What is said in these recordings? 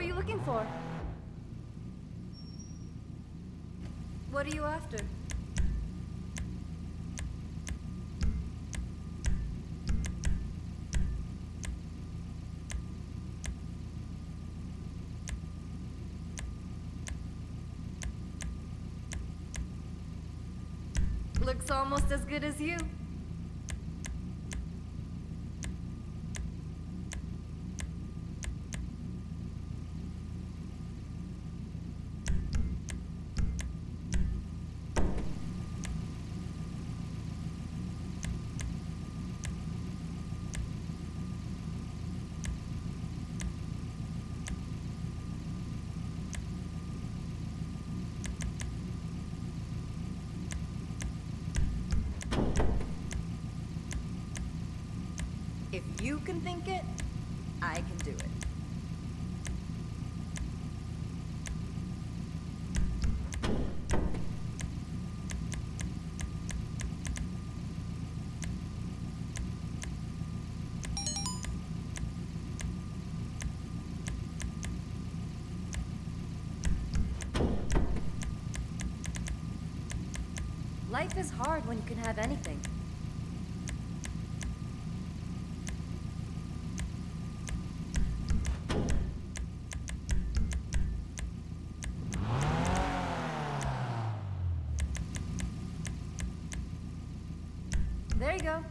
were you looking for? What are you after? Looks almost as good as you. If you can think it, I can do it. Life is hard when you can have anything. There you go.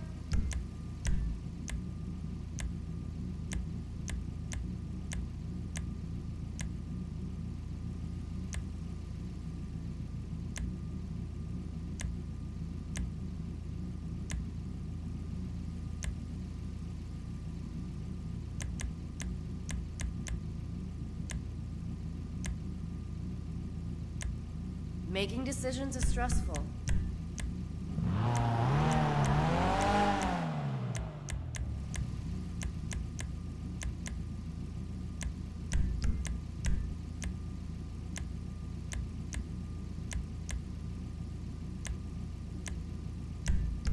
Making decisions is stressful.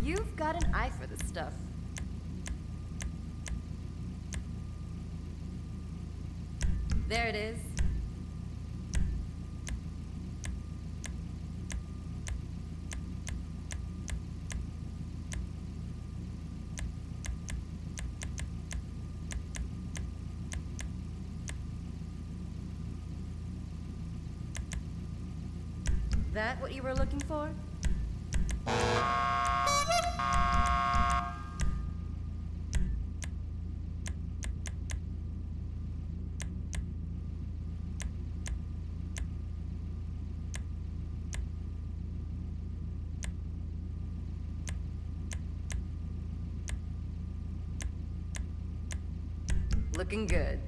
You've got an eye for this stuff. There it is. That what you were looking for? Looking good.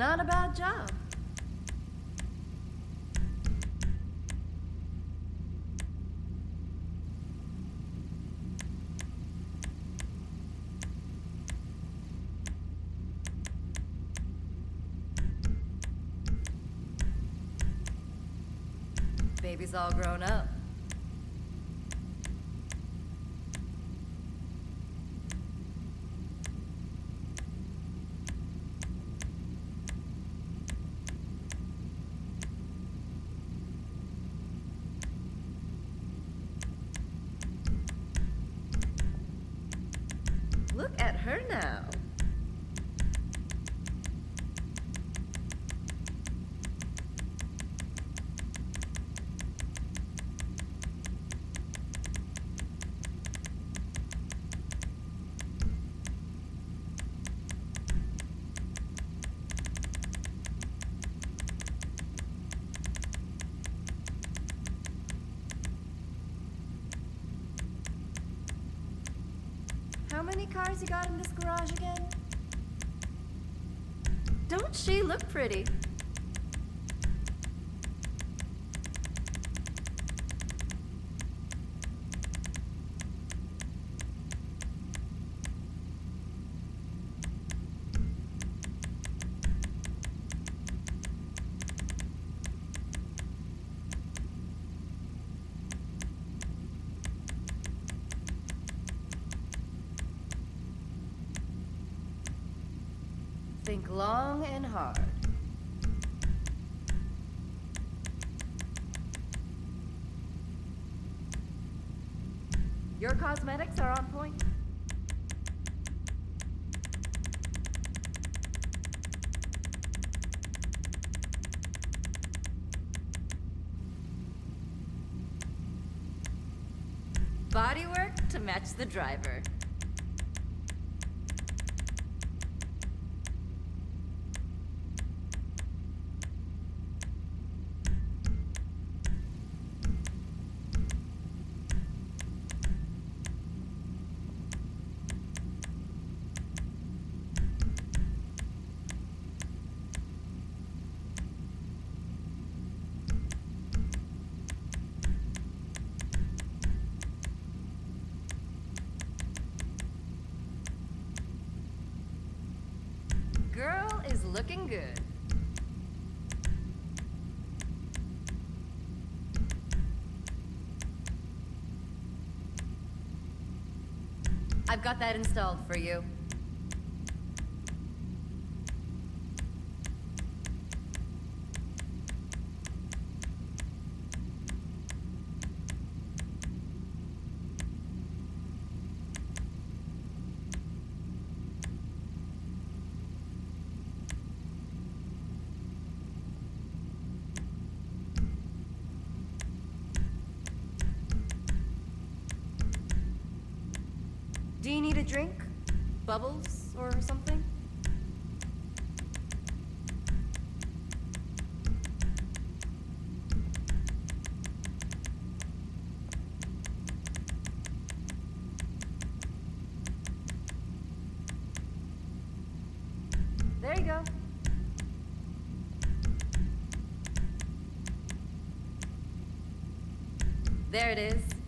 Not a bad job. Baby's all grown up. Look at her now. How many cars you got in this garage again? Don't she look pretty? Think long and hard. Your cosmetics are on point. Bodywork to match the driver. Girl is looking good. I've got that installed for you. Do you need a drink? Bubbles or something? There you go. There it is.